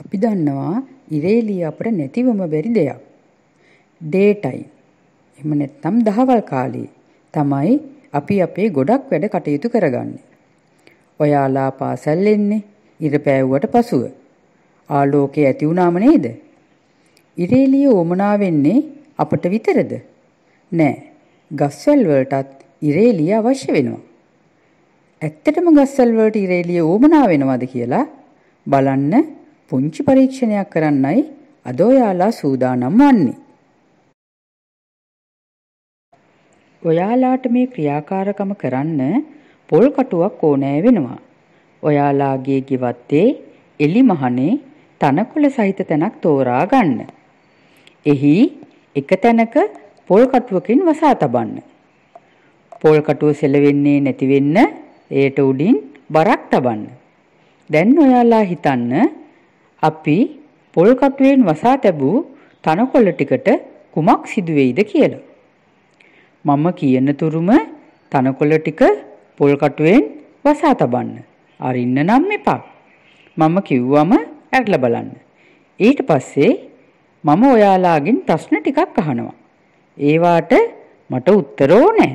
අපි දන්නවා ඉරේලිය අපට නැතිවම බැරි දෙයක්. Day time. එහෙම නැත්නම් දහවල් කාලේ තමයි අපි අපේ ගොඩක් වැඩ කටයුතු කරගන්නේ. ඔයාලා පාසල් එන්නේ ඉර පෑවුවට පසුව. ආලෝකය ඇති වුණාම නේද? ඉරේලිය ඕමනා වෙන්නේ අපට විතරද? නෑ. ගස්වැල් වලටත් ඉරේලිය අවශ්‍ය වෙනවා. ඇත්තටම ගස්වැල් වලට ඉරේලිය ඕමනා වෙනවද කියලා බලන්න පුංචි පරීක්ෂණයක් කරන්නයි අද ඔයාලා සූදානම් වන්නේ. ඔයාලාට මේ ක්‍රියාකාරකම කරන්න පොල් කටුවක් ඕනෑ වෙනවා. ඔයාලාගේ ගෙවත්තේ එලි මහනේ තනකොළ සහිත තැනක් තෝරා ගන්න. එහි එක තැනක පොල් කටුවකින් වසා තබන්න. පොල් කටුව සෙලවෙන්නේ නැති වෙන්න එයට උඩින් බරක් තබන්න. දැන් ඔයාලා හිතන්න අපි පොල් කටුවෙන් වසා තැබූ තනකොළ ටිකට කුමක් සිදු වෙයිද කියලා. මම කියන තුරුම තනකොළ ටික පොල් කටුවෙන් වසා තබන්න. අරින්න නම් එපා. මම කිව්වම ඇරලා බලන්න. ඊට පස්සේ මම ඔයාලාගෙන් ප්‍රශ්න ටිකක් අහනවා. ඒවාට මට උත්තර ඕනේ.